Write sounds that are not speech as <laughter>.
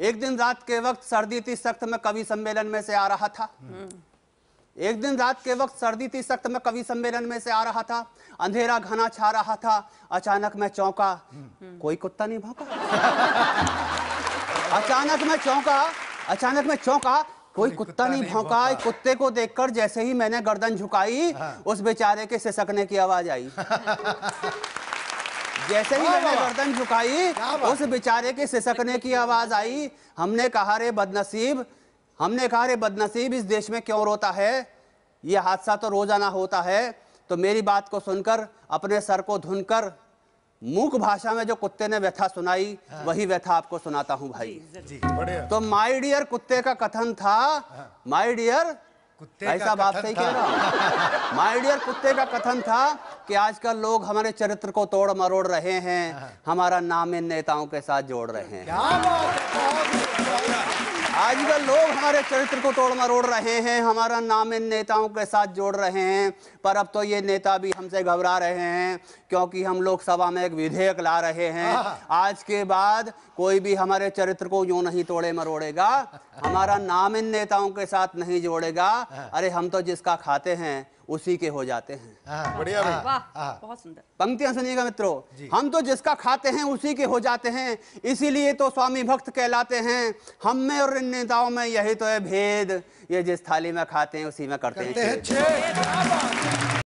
एक दिन रात के वक्त सर्दी थी सख्त में कवि सम्मेलन में से आ रहा था। एक दिन रात के वक्त सर्दी थी सख्त में कवि सम्मेलन में से आ रहा था। अंधेरा घना छा रहा था। अचानक मैं चौंका। कोई कुत्ता नहीं भौंका? अचानक मैं चौंका। अचानक मैं चौंका। कोई कुत्ता नहीं भौंका। कुत्ते को देखकर जैसे ही मैंने गर्दन झुकाई उस बेचारे के सिसकने की आवाज़ आई। <laughs> जैसे ही मैंने गर्दन झुकाई उस बेचारे के सिसकने की आवाज़ आई हमने कहा रे बदनसीब हमने कहा रे बदनसीब इस देश में क्यों रोता है? ये हादसा तो रोज़ाना होता है। तो मेरी बात को सुनकर अपने सर को धुनकर मूक भाषा में जो कुत्ते ने व्यथा सुनाई हाँ। वही व्यथा आपको सुनाता हूँ भाई। जी तो माय डियर कुत्ते का कथन था माई डियर आप कथन सही कह रहा हूँ? माय डियर कुत्ते का कथन था कि आजकल लोग हमारे चरित्र को तोड़ मरोड़ रहे हैं हमारा नाम इन नेताओं के साथ जोड़ रहे हैं। क्या बात है आजकल लोग हमारे चरित्र को तोड़ मरोड़ रहे हैं हमारा नाम इन नेताओं के साथ जोड़ रहे हैं पर अब तो ये नेता भी हमसे घबरा रहे हैं क्योंकि हम लोकसभा में एक विधेयक ला रहे हैं। आज के बाद कोई भी हमारे चरित्र को यूँ नहीं तोड़े मरोड़ेगा हमारा नाम इन नेताओं के साथ नहीं जोड़ेगा। अरे हम तो जिसका खाते हैं उसी के हो जाते हैं। हाँ, बढ़िया भाई। वाह बहुत सुंदर। पंक्तियाँ सुनिएगा मित्रों। हम तो जिसका खाते हैं उसी के हो जाते हैं। इसीलिए तो स्वामी भक्त कहलाते हैं हम में और इन नेताओं में यही तो है भेद। ये जिस थाली में खाते हैं उसी में करते हैं हैं। है